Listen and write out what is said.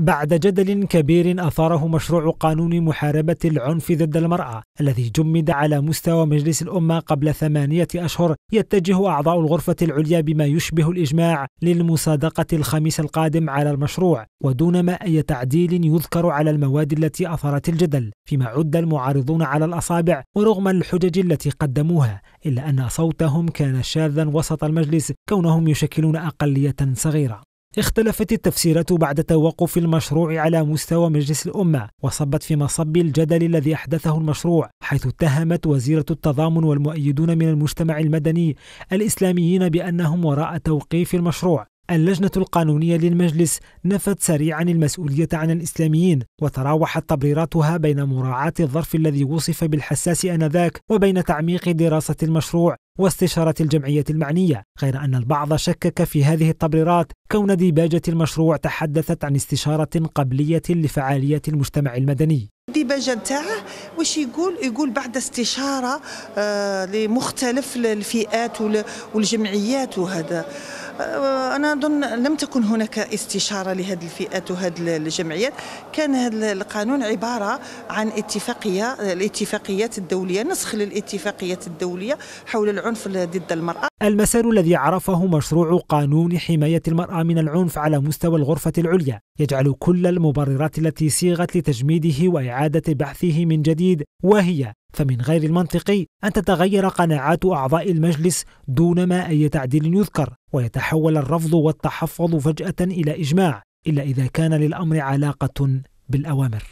بعد جدل كبير أثاره مشروع قانون محاربة العنف ضد المرأة الذي جمد على مستوى مجلس الأمة قبل ثمانية أشهر يتجه أعضاء الغرفة العليا بما يشبه الإجماع للمصادقة الخميس القادم على المشروع ودون ما اي تعديل يذكر على المواد التي اثارت الجدل فيما عد المعارضون على الأصابع ورغم الحجج التي قدموها إلا أن صوتهم كان شاذا وسط المجلس كونهم يشكلون أقلية صغيرة. اختلفت التفسيرات بعد توقف المشروع على مستوى مجلس الأمة وصبت في مصب الجدل الذي أحدثه المشروع حيث اتهمت وزيرة التضامن والمؤيدون من المجتمع المدني الإسلاميين بأنهم وراء توقيف المشروع. اللجنة القانونية للمجلس نفت سريعا المسؤولية عن الإسلاميين وتراوحت تبريراتها بين مراعاة الظرف الذي وصف بالحساس آنذاك وبين تعميق دراسة المشروع واستشارة الجمعية المعنية. غير أن البعض شكك في هذه التبريرات كون ديباجة المشروع تحدثت عن استشارة قبلية لفعالية المجتمع المدني. الديباجة نتاعه واش يقول؟ يقول بعد استشارة آه لمختلف الفئات والجمعيات وهذا. آه، أنا أظن لم تكن هناك استشارة لهذه الفئات وهذه الجمعيات. كان هذا القانون عبارة عن اتفاقية الاتفاقيات الدولية نسخ للاتفاقيات الدولية حول العنف ضد المرأة. المسار الذي عرفه مشروع قانون حماية المرأة من العنف على مستوى الغرفة العليا. يجعل كل المبررات التي صيغت لتجميده وإعادة بحثه من جديد وهي فمن غير المنطقي أن تتغير قناعات أعضاء المجلس دون ما أي تعديل يذكر ويتحول الرفض والتحفظ فجأة إلى إجماع إلا إذا كان للأمر علاقة بالأوامر.